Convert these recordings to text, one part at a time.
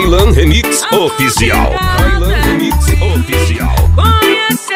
Bailan Remix ah, Oficial. Bailan Remix Oficial. Conhece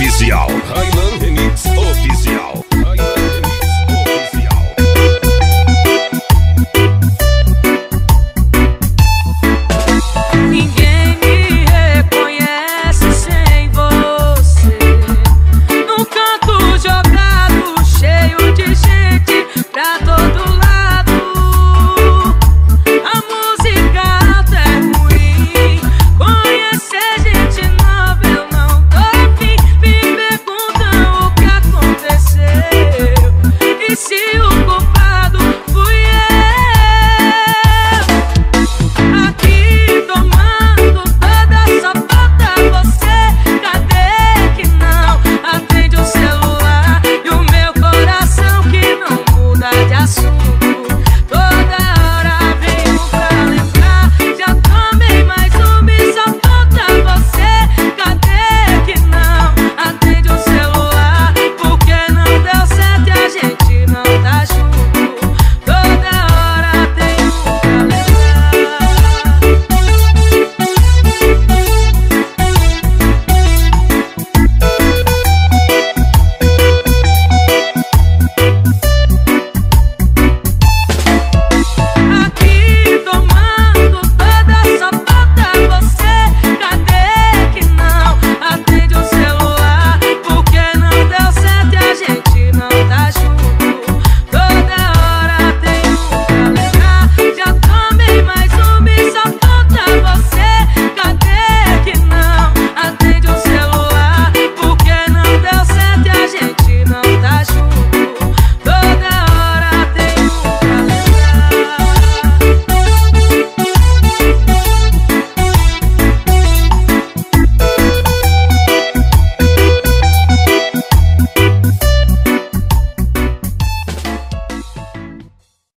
oficial. Remix